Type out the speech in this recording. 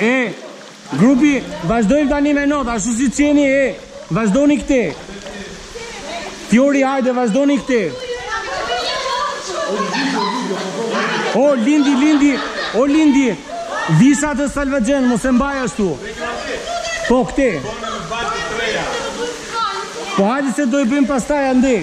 E, grupi, vazhdojmë tani me notë, ashtu si jeni, e, vazhdoni këte. Fjori, hajde, vazhdoni këte. O, lindi, lindi, o, lindi, visat e salvagjen, mos e mbaj ashtu. Po, këte. Po, hajde se do i bëjmë pastaj, andej.